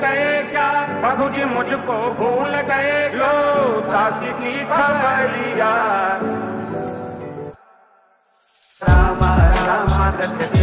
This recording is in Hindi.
गए क्या? प्रभु जी मुझको भूल गए। लो दासी की खबरिया। राम रामा दत्त